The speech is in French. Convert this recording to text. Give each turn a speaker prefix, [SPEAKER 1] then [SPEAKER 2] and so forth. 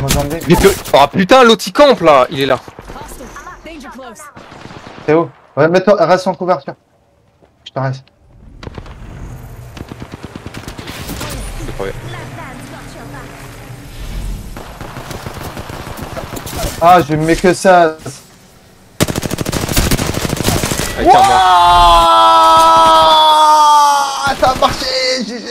[SPEAKER 1] Vous
[SPEAKER 2] Mais Oh putain, l'autre il campe là Il est là.
[SPEAKER 1] T'es où Ouais, mets-toi, reste en couverture. Je t'arrête.
[SPEAKER 2] Je crois bien.
[SPEAKER 1] Ah, je mets que ça.
[SPEAKER 2] Avec Ça a marché GG